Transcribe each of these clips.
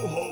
ho,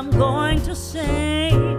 I'm going to say.